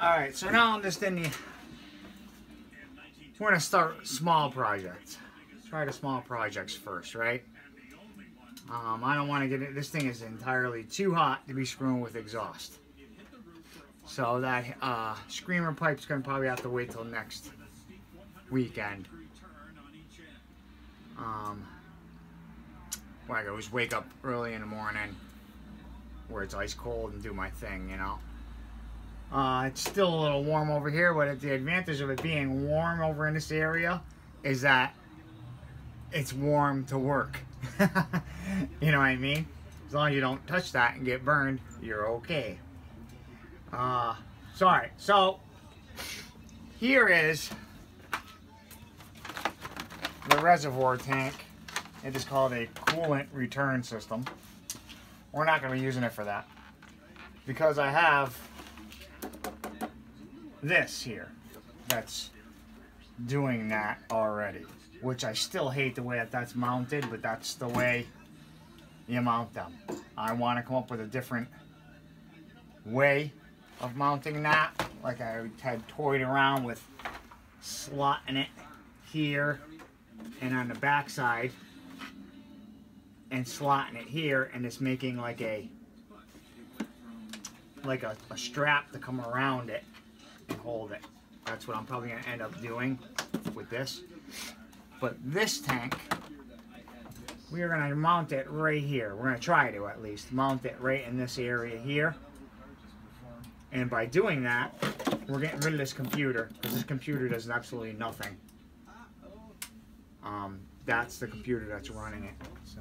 Alright, so now I'm just in the... We're going to start small projects. Try the small projects first, right? Um, I don't want to get it... This thing is entirely too hot to be screwing with exhaust. So that uh, screamer pipe's going to probably have to wait till next weekend. Um, where I is wake up early in the morning where it's ice cold and do my thing, you know. Uh, it's still a little warm over here, but the advantage of it being warm over in this area is that it's warm to work. you know what I mean? As long as you don't touch that and get burned, you're okay. Uh, sorry. So, here is the reservoir tank. It is called a coolant return system. We're not going to be using it for that. Because I have this here that's doing that already. Which I still hate the way that that's mounted, but that's the way you mount them. I want to come up with a different way of mounting that. Like I had toyed around with slotting it here and on the back side and slotting it here and it's making like a like a, a strap to come around it and hold it. That's what I'm probably going to end up doing with this. But this tank, we are going to mount it right here. We're going to try to at least mount it right in this area here. And by doing that, we're getting rid of this computer because this computer does absolutely nothing. Um, that's the computer that's running it. So,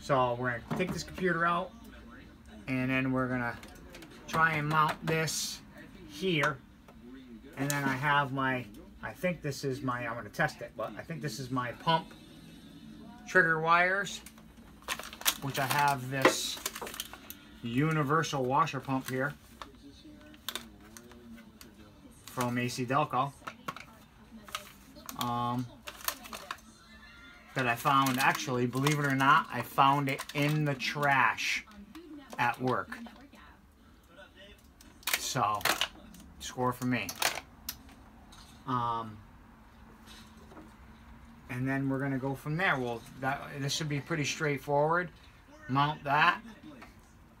so we're going to take this computer out and then we're to try and mount this here. And then I have my, I think this is my, I'm to test it, but I think this is my pump trigger wires, which I have this universal washer pump here from AC Delco. Um, that I found, actually, believe it or not, I found it in the trash at work. So, score for me. Um, and then we're going to go from there. Well, that this should be pretty straightforward. Mount that.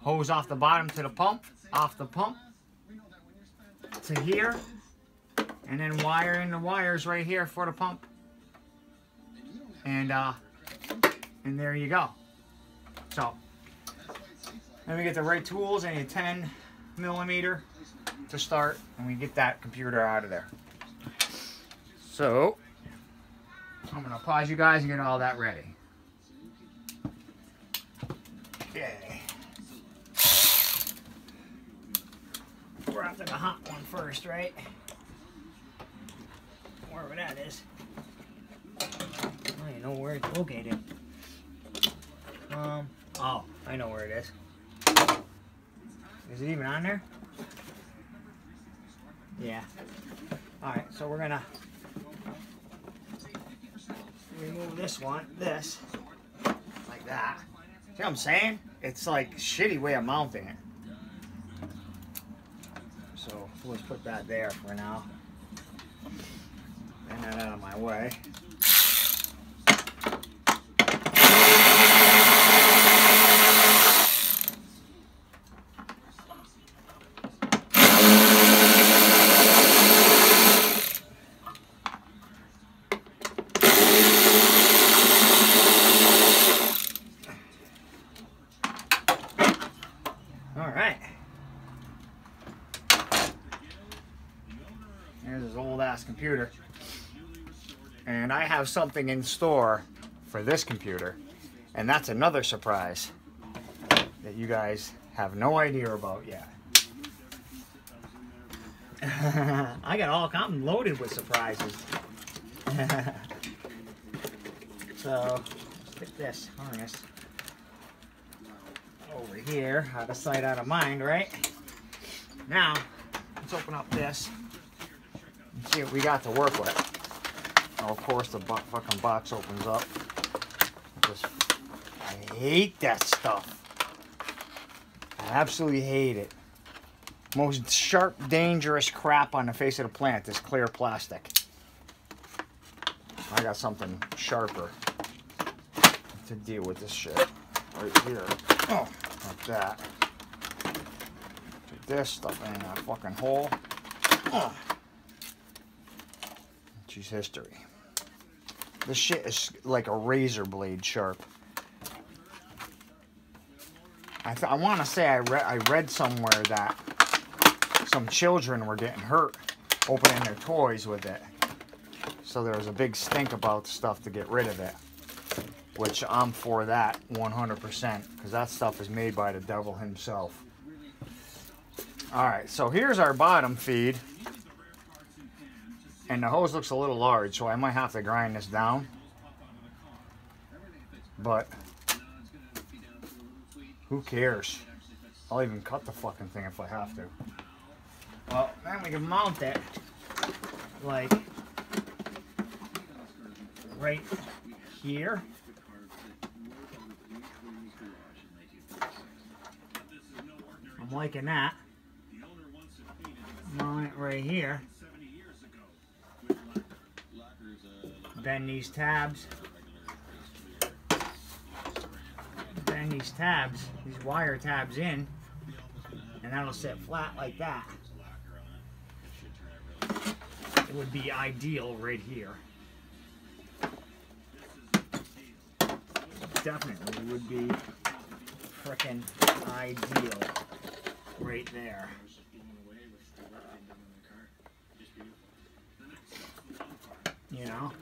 Hose off the bottom to the pump. Off the pump to here. And then wire in the wires right here for the pump. And, uh, and there you go. So, let me get the right tools. I need 10 millimeter to start. And we get that computer out of there. So, I'm to pause you guys and get all that ready. Okay. We're after the hot one first, right? Wherever that is. I don't even know where it's located. Um, oh, I know where it is. Is it even on there? Yeah. Alright, so we're gonna remove this one, this, like that. See what I'm saying? It's like shitty way of mounting it. So let's put that there for now. Get that out of my way. All right. There's his old ass computer. And I have something in store for this computer. And that's another surprise that you guys have no idea about yet. I got all I'm loaded with surprises. so, stick this harness over here, out of sight, out of mind, right? Now, let's open up this and see what we got to work with. Oh, of course, the fucking box opens up. Just, I hate that stuff. I absolutely hate it. Most sharp, dangerous crap on the face of the planet, is clear plastic. I got something sharper to deal with this shit. Right here. Oh, like that. Put this stuff in that fucking hole. Oh. She's history. This shit is like a razor blade sharp. I, I want to say I read I read somewhere that some children were getting hurt opening their toys with it. So there was a big stink about stuff to get rid of it. Which I'm for that 100% because that stuff is made by the devil himself. Alright, so here's our bottom feed. And the hose looks a little large, so I might have to grind this down. But who cares? I'll even cut the fucking thing if I have to. Well, then we can mount it like right here. I'm liking that. Mount it right here. Bend these tabs. Bend these tabs, these wire tabs in, and that'll sit flat like that. It would be ideal right here. Definitely would be freaking ideal right there. You know?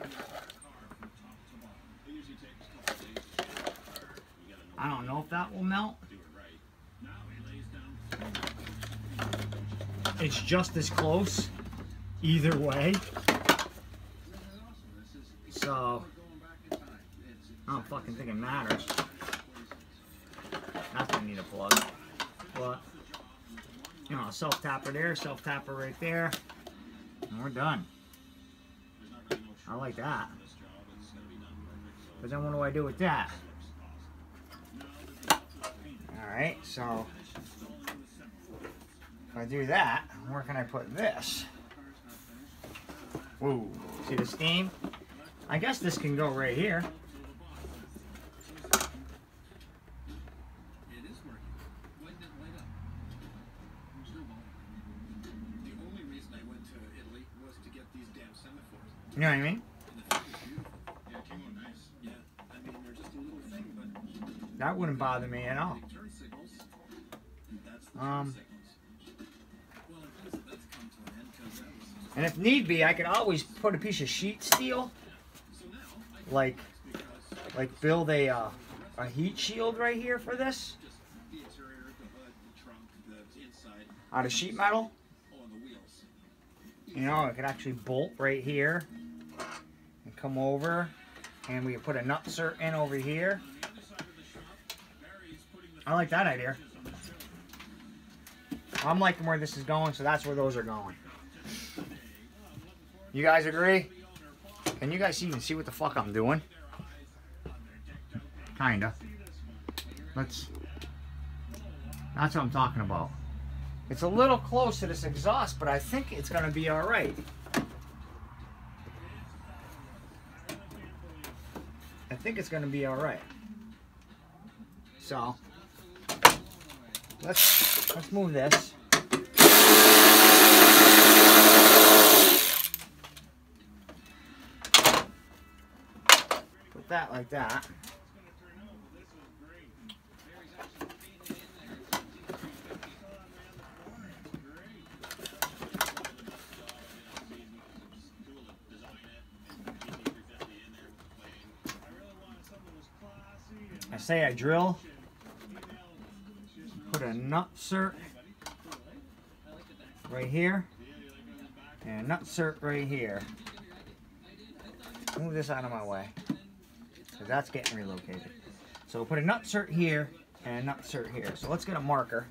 I don't know if that will melt. It's just as close either way. So, I don't fucking think it matters. That's gonna need a plug. But, you know, self tapper there, self tapper right there, and we're done. I like that. But then what do I do with that? Alright, so if I do that, where can I put this? Whoa, see the steam? I guess this can go right here. You know what I mean? That wouldn't bother me at all. Um, and if need be, I could always put a piece of sheet steel, like, like build a uh, a heat shield right here for this, out of sheet metal. You know, it could actually bolt right here come over, and we put a nutsert in over here. I like that idea. I'm liking where this is going, so that's where those are going. You guys agree? Can you guys even see what the fuck I'm doing? Kinda. Let's... That's what I'm talking about. It's a little close to this exhaust, but I think it's going to be alright. I think it's going to be alright. So, let's, let's move this. Put that like that. Say I drill, put a nutsert right here, and a nutsert right here. Move this out of my way, because that's getting relocated. So put a nutsert here and a nutsert here. So let's get a marker.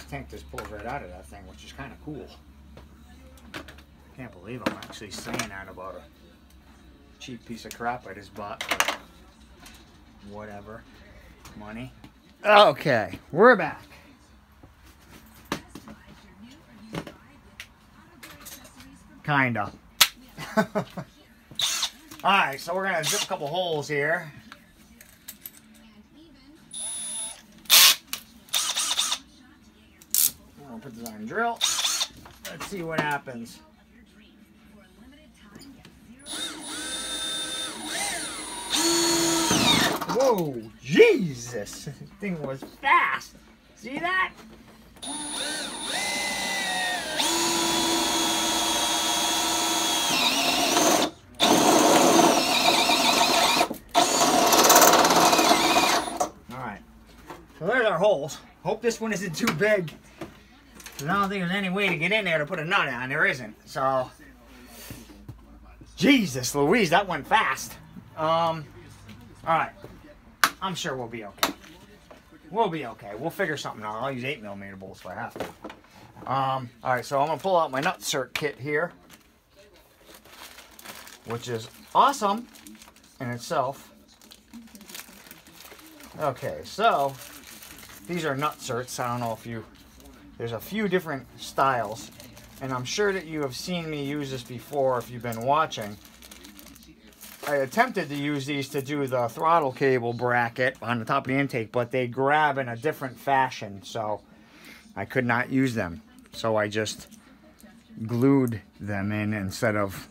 This tank just pulls right out of that thing, which is kind of cool. Can't believe I'm actually saying that about a cheap piece of crap I just bought. Whatever. Money. Okay, we're back. Kinda. Alright, so we're gonna zip a couple holes here. I'm gonna put this on drill. Let's see what happens. Whoa, Jesus! Thing was fast. See that? Alright. So there's our holes. Hope this one isn't too big. I don't think there's any way to get in there to put a nut on. There isn't. So, Jesus Louise, that went fast. Um, all right. I'm sure we'll be okay. We'll be okay. We'll figure something out. I'll use 8 millimeter bolts if I have to. Um, all right, so I'm going to pull out my nutsert kit here, which is awesome in itself. Okay, so these are nutserts. I don't know if you there's a few different styles, and I'm sure that you have seen me use this before if you've been watching. I attempted to use these to do the throttle cable bracket on the top of the intake, but they grab in a different fashion, so I could not use them. So I just glued them in instead of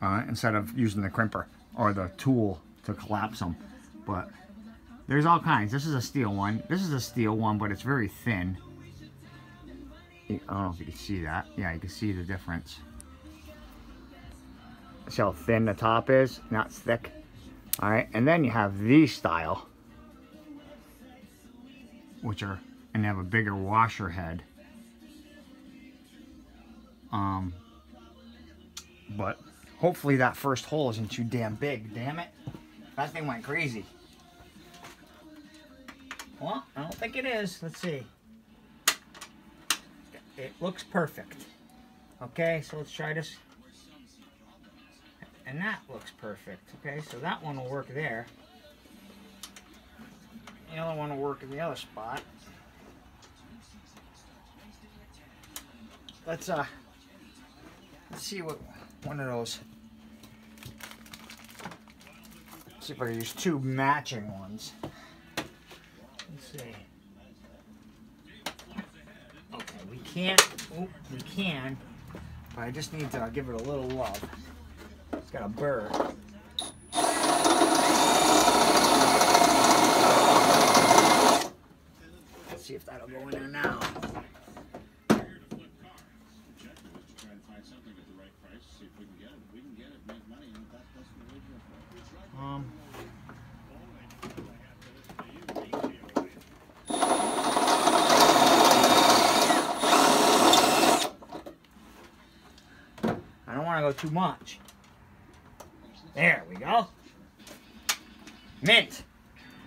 uh, instead of using the crimper or the tool to collapse them. But there's all kinds. This is a steel one. This is a steel one, but it's very thin. I don't know if you can see that. Yeah, you can see the difference. See how thin the top is? Not thick. All right, and then you have these style, which are, and have a bigger washer head. Um, but hopefully that first hole isn't too damn big. Damn it, that thing went crazy. Well, I don't think it is. Let's see. It looks perfect. Okay, so let's try this. And that looks perfect. Okay, so that one will work there. The other one will work in the other spot. Let's uh let's see what one of those see if I can use two matching ones. See. Okay, we can't. Oh, we can. But I just need to give it a little love. It's got a burr. Let's see if that'll go in there now. Um. I don't want to go too much. There we go. Mint.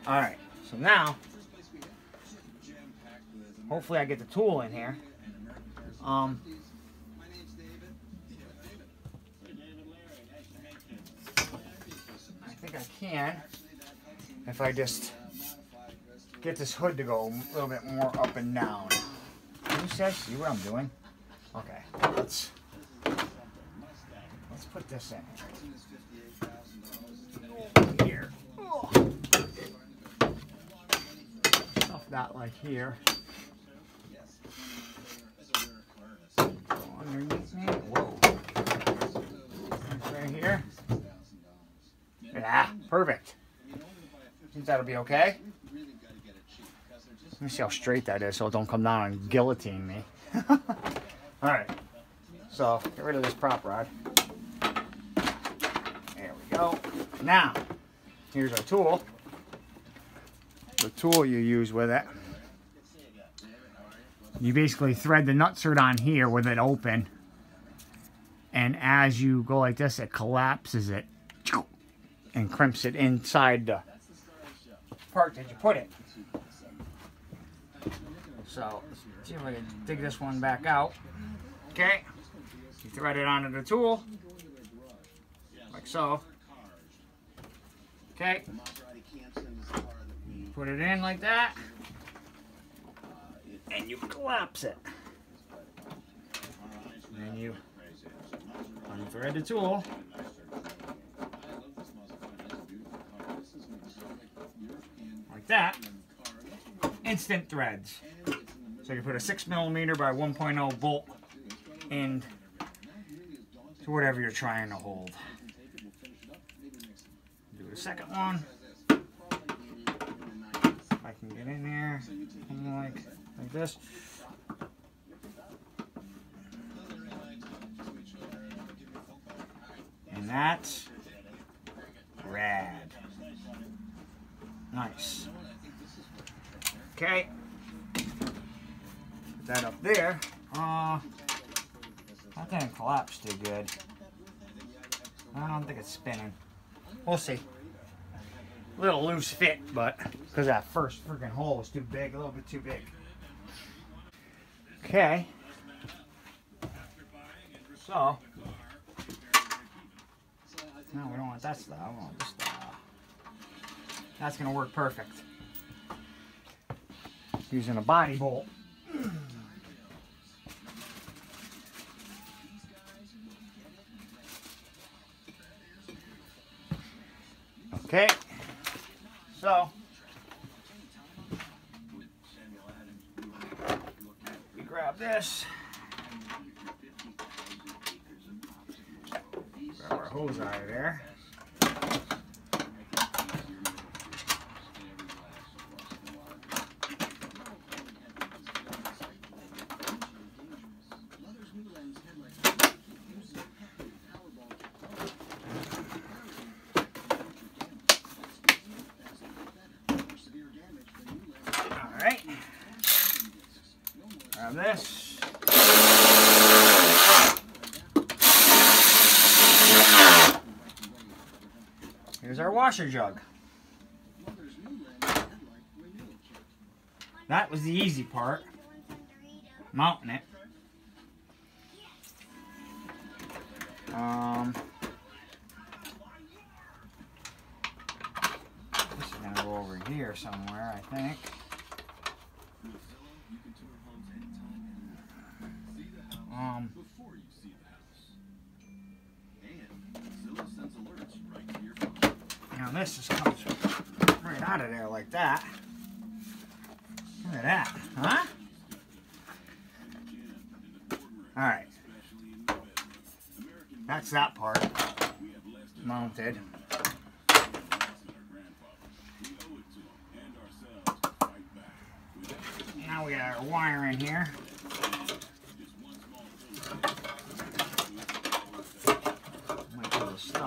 All right. So now, hopefully I get the tool in here. Um, I think I can if I just get this hood to go a little bit more up and down. Can you see, see what I'm doing? Okay, let's put this in here. Oh. Stuff that like here. Underneath me. Whoa. Right here. Yeah, perfect. Think that'll be okay? Let me see how straight that is so it don't come down and guillotine me. Alright. So, get rid of this prop rod. Go. Now, here's our tool. The tool you use with it. You basically thread the nutsert on here with it open. And as you go like this, it collapses it and crimps it inside the part that you put it. So see if I can dig this one back out. Okay. You thread it onto the tool. Like so. Okay. Put it in like that. And you collapse it. And you unthread the tool. Like that. Instant threads. So you put a 6 millimeter by 1.0 bolt in to whatever you're trying to hold. Second one. If I can get in there, like, like this. And that's rad. Nice. Okay. Put that up there. Uh, that didn't collapse too good. I don't think it's spinning. We'll see. Little loose fit, but because that first freaking hole was too big, a little bit too big. Okay. So, no, we don't want that style. We want this style. That's going to work perfect. Using a body bolt. Okay, so we grab this, grab our hose out of there. All right. Grab this. Here's our washer jug. That was the easy part. Mounting it.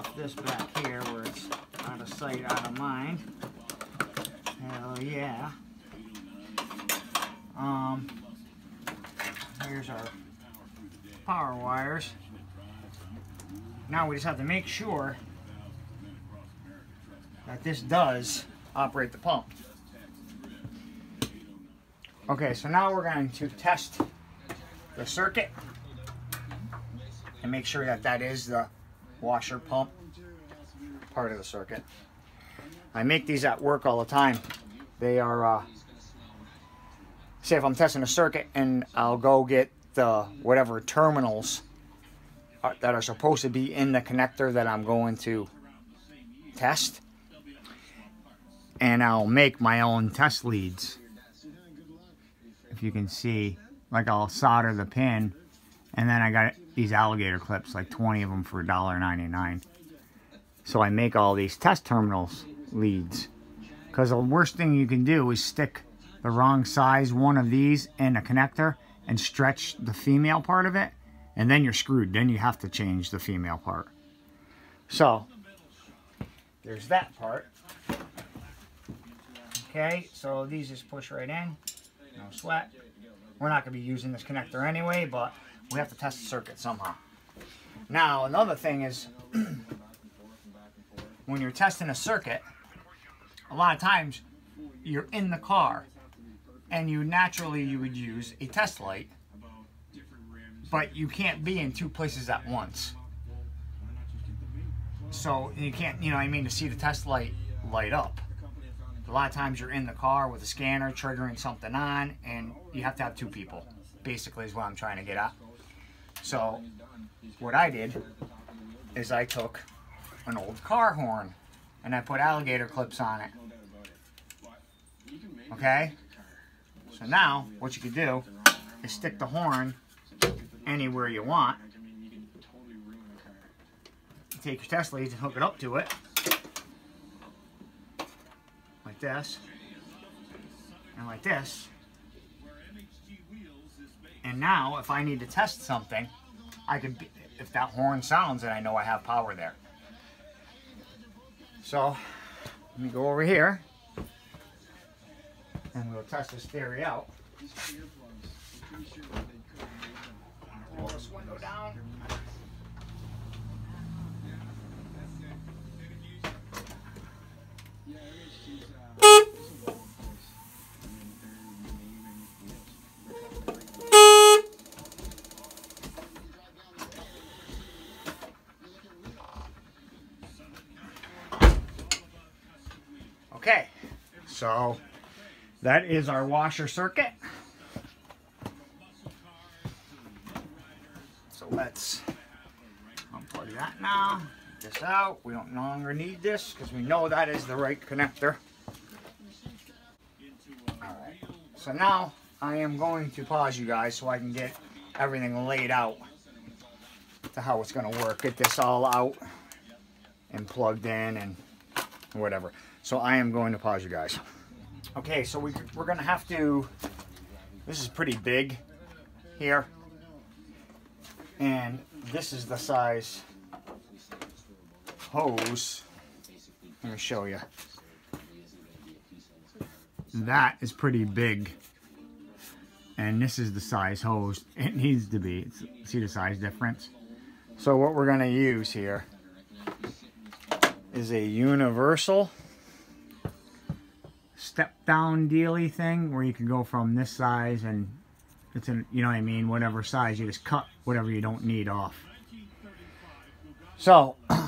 Stuff this back here where it's out of sight, out of mind. Hell yeah. Um, here's our power wires. Now we just have to make sure that this does operate the pump. Okay, so now we're going to test the circuit and make sure that that is the washer pump part of the circuit. I make these at work all the time. They are, uh, say if I'm testing a circuit and I'll go get the whatever terminals are, that are supposed to be in the connector that I'm going to test. And I'll make my own test leads. If you can see, like I'll solder the pin and then I got these alligator clips, like 20 of them for $1.99. So I make all these test terminals leads. Because the worst thing you can do is stick the wrong size one of these in a connector and stretch the female part of it. And then you're screwed. Then you have to change the female part. So, there's that part. Okay, so these just push right in. No sweat. We're not going to be using this connector anyway, but we have to test the circuit somehow. Now, another thing is, when you're testing a circuit, a lot of times you're in the car and you naturally you would use a test light, but you can't be in two places at once. So you can't, you know I mean, to see the test light light up. A lot of times you're in the car with a scanner triggering something on, and you have to have two people. Basically, is what I'm trying to get at. So, what I did is I took an old car horn and I put alligator clips on it. Okay? So now, what you can do is stick the horn anywhere you want. take your test leads and hook it up to it. Like this. And like this. And now, if I need to test something, I can, be, if that horn sounds, then I know I have power there. So, let me go over here and we'll test this theory out. Roll this window down. So that is our washer circuit. So let's unplug that now. This out. We don't no longer need this because we know that is the right connector. Alright. So now I am going to pause you guys so I can get everything laid out to how it's going to work. Get this all out and plugged in and whatever. So I am going to pause you guys. Okay, so we, we're to have to, this is pretty big here. And this is the size hose. Let me show you. That is pretty big. And this is the size hose. It needs to be. See the size difference? So what we're going to use here is a universal step down dealy thing where you can go from this size and it's in you know what I mean whatever size you just cut whatever you don't need off. So so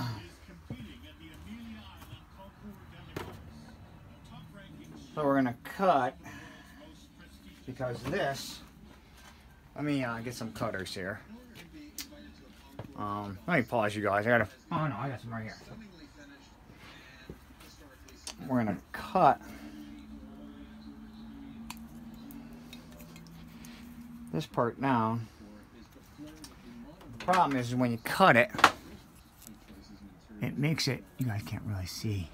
we're gonna cut because this let me uh, get some cutters here. Um, let me pause you guys. I gotta oh no I got some right here. We're gonna cut this part down. The problem is when you cut it, it makes it, you guys can't really see,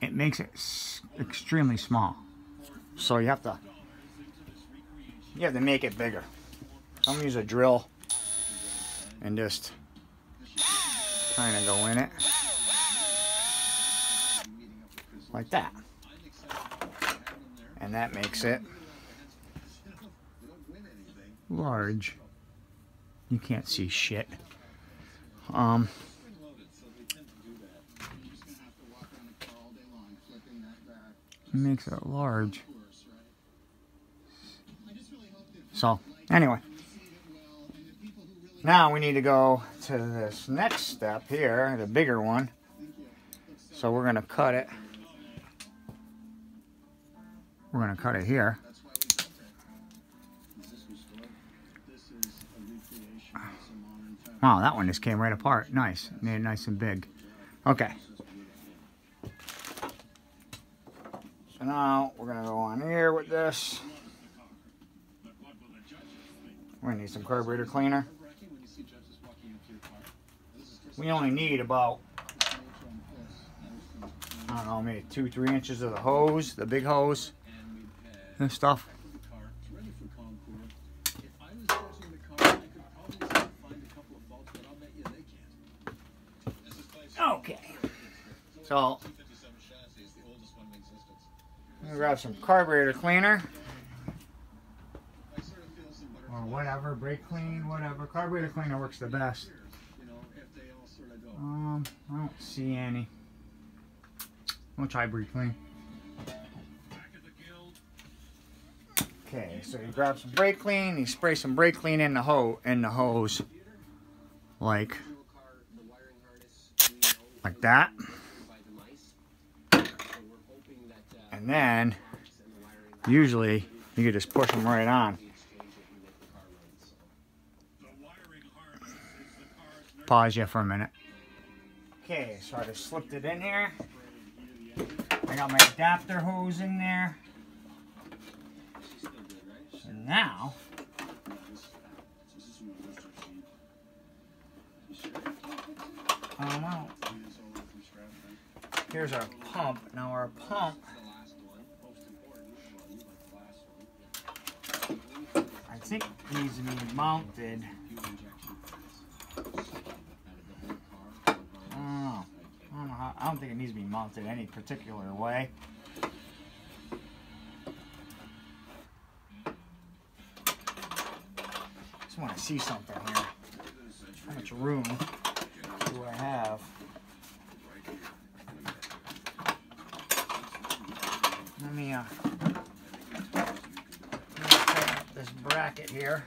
it makes it extremely small. So you have to, you have to make it bigger. I'm gonna use a drill and just kind of go in it like that. And that makes it large. You can't see shit. Um, makes it large. So, anyway. Now we need to go to this next step here, the bigger one. So we're going to cut it. We're going to cut it here. Wow, that one just came right apart. Nice. Made it nice and big. Okay. So now we're going to go on here with this. We're going to need some carburetor cleaner. We only need about, I don't know, maybe two, three inches of the hose, the big hose and stuff. So, I'm gonna grab some carburetor cleaner. Or whatever, brake clean, whatever. Carburetor cleaner works the best. Um, I don't see any. We'll try brake clean. Okay, so you grab some brake clean, you spray some brake clean in the hose in the hose. Like like that. And then usually you can just push them right on. Pause you for a minute. Okay, so I just slipped it in here. I got my adapter hose in there. So now, um, well, here's our pump. Now our pump, I think needs to be mounted. I don't how, I don't think it needs to be mounted any particular way. Just want to see something here. How much room do I have? Let me, uh, let me set up bracket here.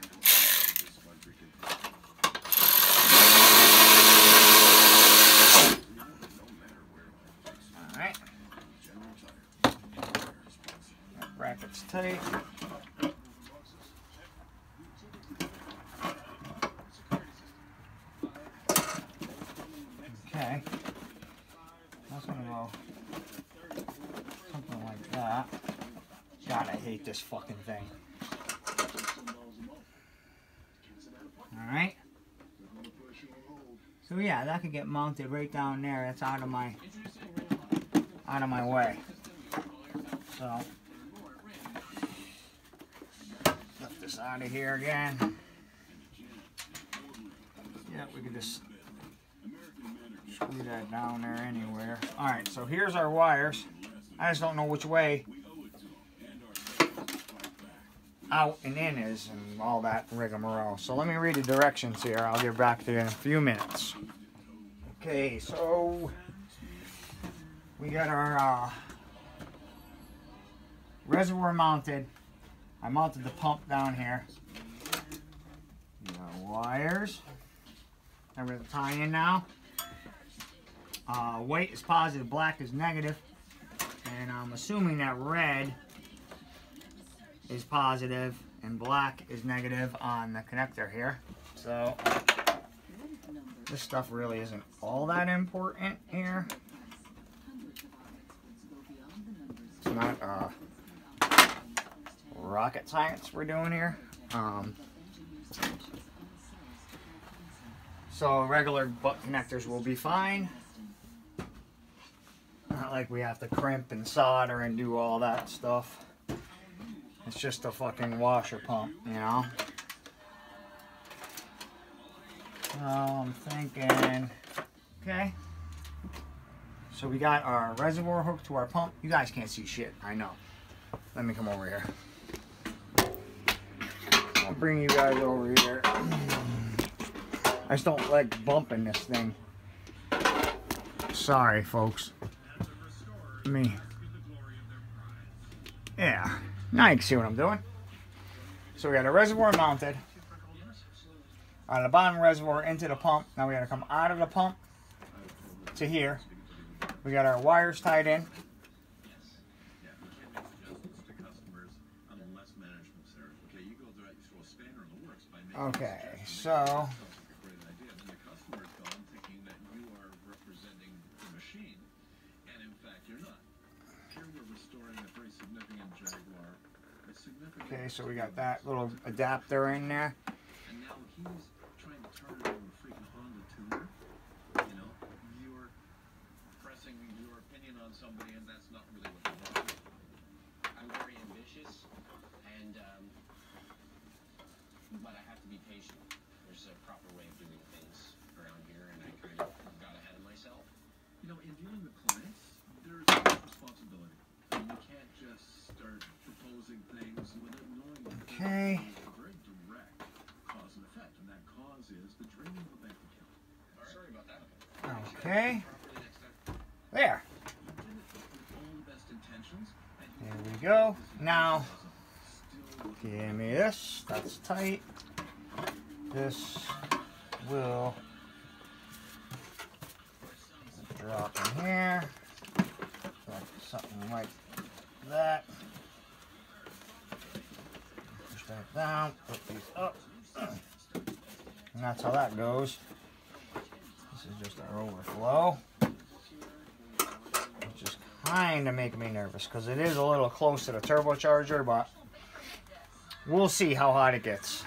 Alright. Bracket's tight. Okay. That's gonna go something like that. God, I hate this fucking thing. Alright. So yeah, that could get mounted right down there. That's out of my out of my way. So lift this out of here again. Yeah, we could just screw that down there anywhere. Alright, so here's our wires. I just don't know which way out and in is and all that rigmarole. So let me read the directions here. I'll get back to you in a few minutes. Okay, so we got our uh, reservoir mounted. I mounted the pump down here. We got wires. Remember the tie in now. Uh, white is positive, black is negative. And I'm assuming that red is positive and black is negative on the connector here. So this stuff really isn't all that important here. It's not uh, rocket science we're doing here. Um, so regular butt connectors will be fine. Not like we have to crimp and solder and do all that stuff. It's just a fucking washer pump, you know? So I'm thinking, okay. So we got our reservoir hooked to our pump. You guys can't see shit, I know. Let me come over here. I'll bring you guys over here. I just don't like bumping this thing. Sorry, folks. Me. Yeah. Now you can see what I'm doing. So we got a reservoir mounted. Out of the bottom reservoir into the pump. Now we got to come out of the pump to here. We got our wires tied in. Okay, so Okay, so we got that little adapter in there. And now he's trying to turn a freaking Honda tuner. You know, you're pressing your opinion on somebody, and that's not really what want. I'm very ambitious, and um, but I have to be patient. There's a proper way of doing things around here, and I kind of got ahead of myself. You know, in dealing with that. Okay, Properly next time. there. With all the best intentions, and There we go. Now, Give me this. That's tight. This will drop in here. Like something like that. Push that down. Put these up. And that's how that goes. This is just our overflow. Which is kind of making me nervous because it is a little close to the turbocharger, but we'll see how hot it gets.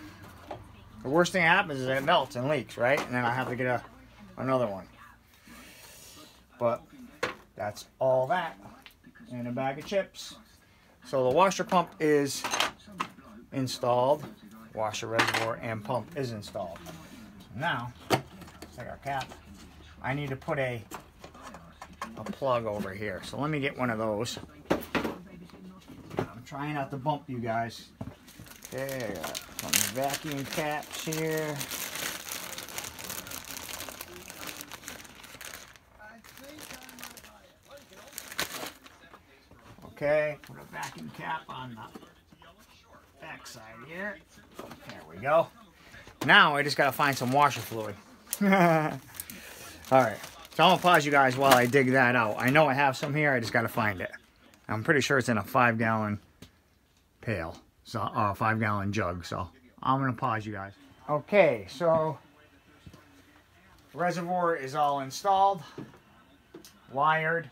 The worst thing that happens is it melts and leaks, right? And then I have to get a another one. But that's all that in a bag of chips. So the washer pump is installed. Washer reservoir and pump is installed. Now, take our cap. I need to put a a plug over here. So let me get one of those. I'm trying not to bump you guys. Okay, I got some vacuum caps here. Okay, put a vacuum cap on the back side here. There we go. Now I just gotta find some washer fluid. Alright, so I'm gonna pause you guys while I dig that out. I know I have some here, I just gotta find it. I'm pretty sure it's in a five gallon pail, so uh, five gallon jug, so I'm gonna pause you guys. Okay, so reservoir is all installed, wired,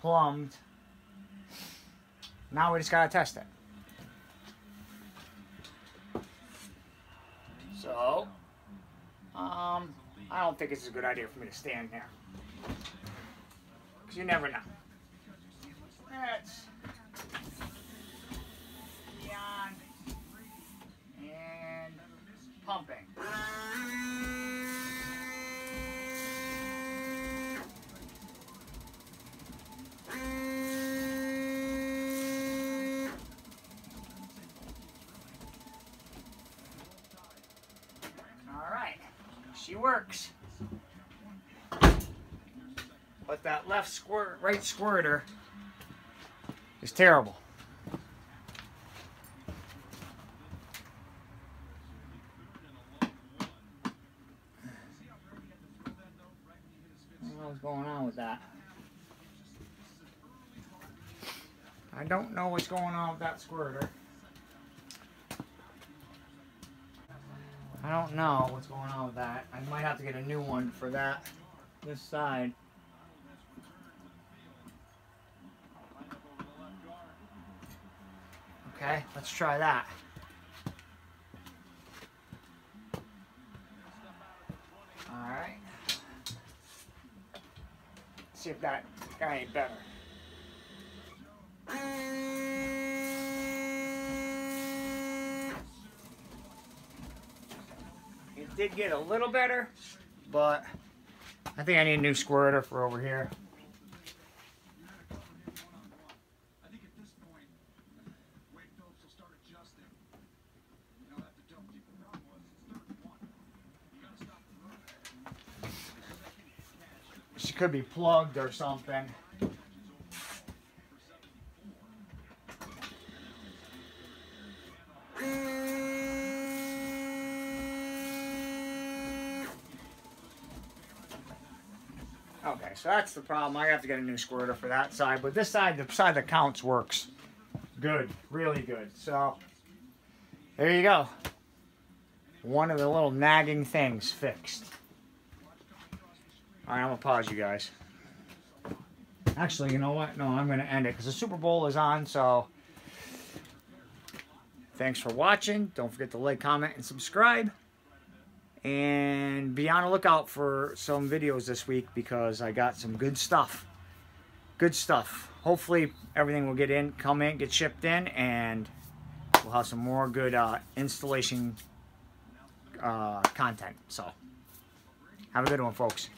plumbed. Now we just gotta test it. So, um, I don't think it's a good idea for me to stand there. Because you never know. That's beyond and pumping. All right, she works. But that left squirt, right squirter is terrible. What's going on with that. I don't know what's going on with that squirter. I don't know what's going on with that. I might have to get a new one for that, this side. Okay, let's try that. Alright. See if that got any better. Did get a little better, but I think I need a new squirter for over here. She could be plugged or weight so that's the problem. I have to get a new squirter for that side, but this side, the side that counts, works good, really good. So there you go. One of the little nagging things fixed. All right, I'm gonna pause you guys. Actually, you know what? No, I'm gonna end it because the Super Bowl is on. So thanks for watching. Don't forget to like, comment, and subscribe. And be on the lookout for some videos this week because I got some good stuff. Good stuff. Hopefully everything will get in, come in, get shipped in, and we'll have some more good uh, installation uh, content. So have a good one, folks.